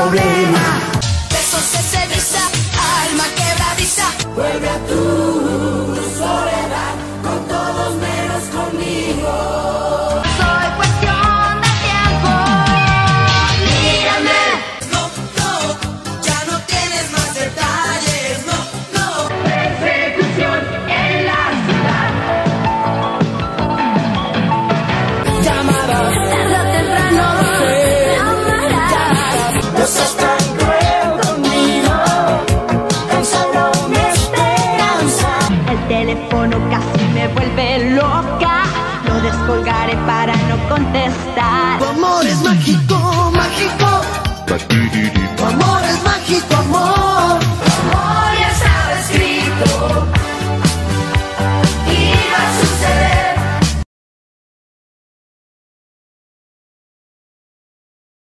problema. casi me vuelve loca. Lo descolgaré para no contestar. Tu amor es mágico, mágico. Tu amor es mágico, amor.